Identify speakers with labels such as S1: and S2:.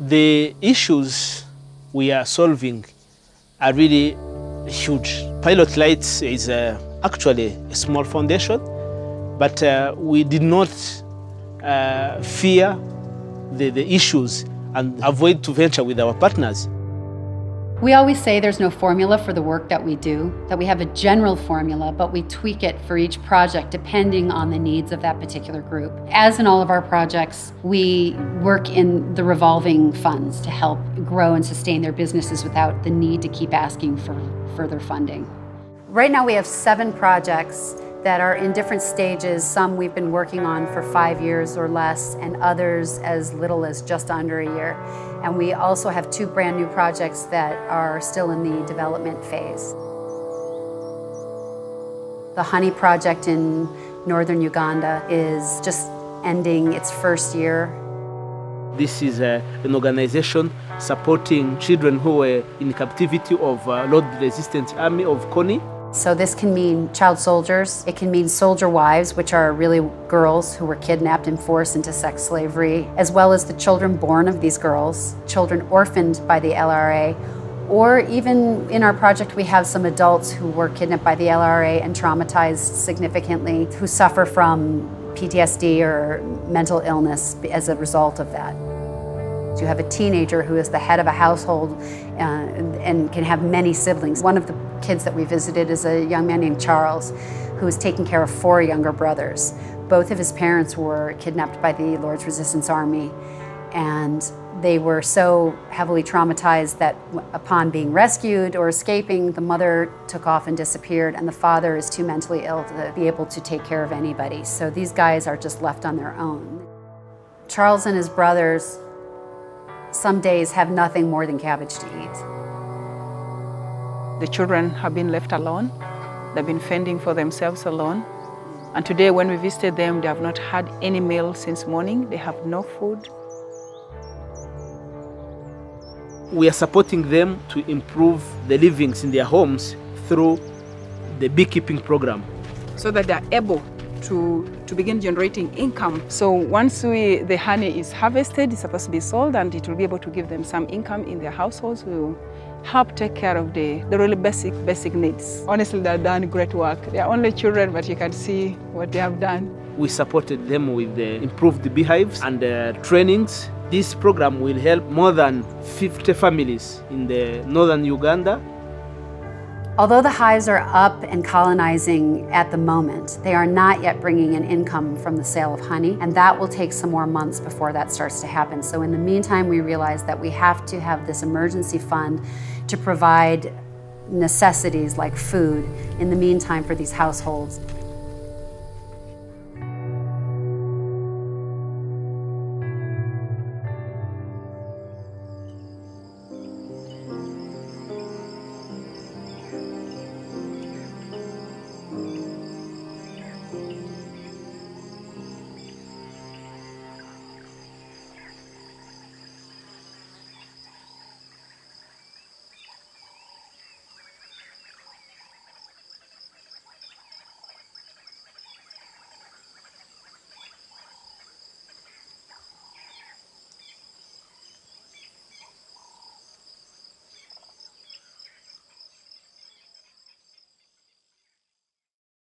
S1: The issues we are solving are really huge. Pilot Lights is uh, actually a small foundation, but uh, we did not uh, fear the, the issues and avoid to venture with our partners.
S2: We always say there's no formula for the work that we do, that we have a general formula, but we tweak it for each project depending on the needs of that particular group. As in all of our projects, we work in the revolving funds to help grow and sustain their businesses without the need to keep asking for further funding. Right now we have seven projects that are in different stages. Some we've been working on for five years or less, and others as little as just under a year. And we also have two brand new projects that are still in the development phase. The Honey Project in northern Uganda is just ending its first year.
S1: This is uh, an organization supporting children who were in captivity of uh, Lord Resistance Army of Kony.
S2: So this can mean child soldiers, it can mean soldier wives, which are really girls who were kidnapped and forced into sex slavery, as well as the children born of these girls, children orphaned by the LRA, or even in our project we have some adults who were kidnapped by the LRA and traumatized significantly, who suffer from PTSD or mental illness as a result of that. You have a teenager who is the head of a household uh, and can have many siblings. One of the kids that we visited is a young man named Charles who is taking care of four younger brothers. Both of his parents were kidnapped by the Lord's Resistance Army and they were so heavily traumatized that upon being rescued or escaping, the mother took off and disappeared, and the father is too mentally ill to be able to take care of anybody. So these guys are just left on their own. Charles and his brothers some days have nothing more than cabbage to eat.
S3: The children have been left alone. They've been fending for themselves alone. And today when we visited them, they have not had any meal since morning. They have no food.
S1: We are supporting them to improve the livings in their homes through the beekeeping program.
S3: So that they're able to, to begin generating income. So once we, the honey is harvested, it's supposed to be sold and it will be able to give them some income in their households to help take care of the, the really basic, basic needs. Honestly, they've done great work. They're only children, but you can see what they have done.
S1: We supported them with the improved beehives and uh, trainings. This program will help more than 50 families in the northern Uganda
S2: Although the hives are up and colonizing at the moment, they are not yet bringing in income from the sale of honey, and that will take some more months before that starts to happen. So in the meantime, we realize that we have to have this emergency fund to provide necessities like food in the meantime for these households